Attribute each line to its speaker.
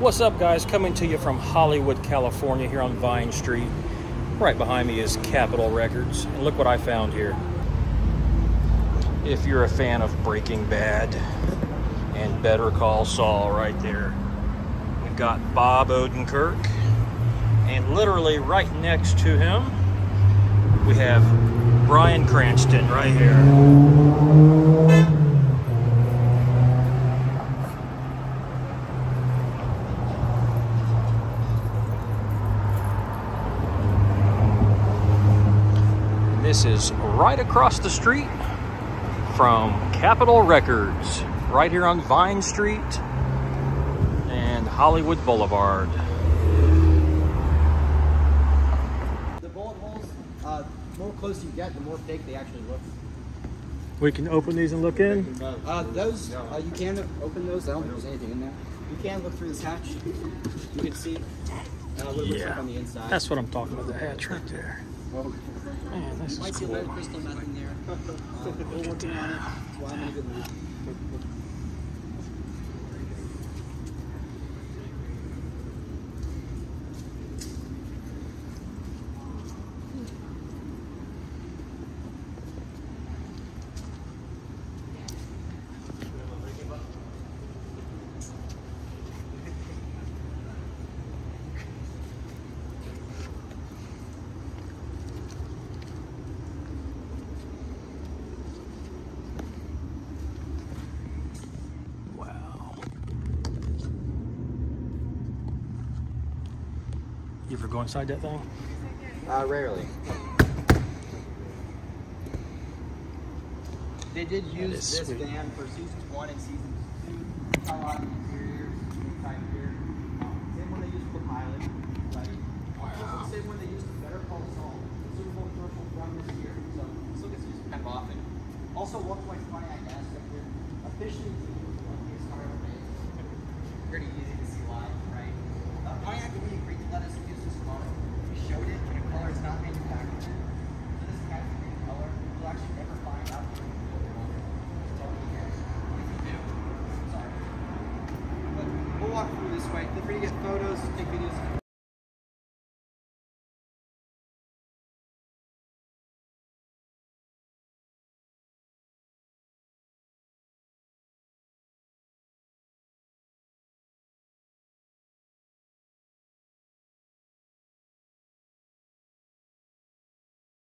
Speaker 1: What's up, guys? Coming to you from Hollywood, California, here on Vine Street. Right behind me is Capitol Records. And look what I found here. If you're a fan of Breaking Bad and Better Call Saul, right there, we've got Bob Odenkirk. And literally right next to him, we have Bryan Cranston right here. This is right across the street from Capitol Records, right here on Vine Street and Hollywood Boulevard.
Speaker 2: The bullet holes, uh, the more close you get, the more fake they actually look.
Speaker 1: We can open these and look in.
Speaker 2: Uh, those, uh, you can open those. I don't think there's anything in there. You can look through this hatch. You can see uh, what it looks like on the inside.
Speaker 1: That's what I'm talking about, the hatch right there.
Speaker 2: Well,
Speaker 1: Man, this
Speaker 2: you might
Speaker 1: is
Speaker 2: see a lead
Speaker 1: cool.
Speaker 2: crystal nut in there. Uh, we're working on it. Why I'm in a
Speaker 1: You ever go inside that thing?
Speaker 2: Uh, rarely. They did use this
Speaker 1: sweet.
Speaker 2: van for seasons one and season two. A lot of interiors, type here. Same one they used for pilot. Right? Wow. Same one they used for Better Call Saul. Super Bowl commercial from this year. So still gets used kind of often. Also, one point funny, I guess, that we're officially team on the Star Race. Pretty easy to see live, right? Uh, Pontiac really agreed to let us use this car. We showed it in a color it's not manufactured. in. So this kind of green color, you'll actually never find out if you build one. It's already here. If you do, sorry. But we'll walk through this way. Feel free to get photos, take videos.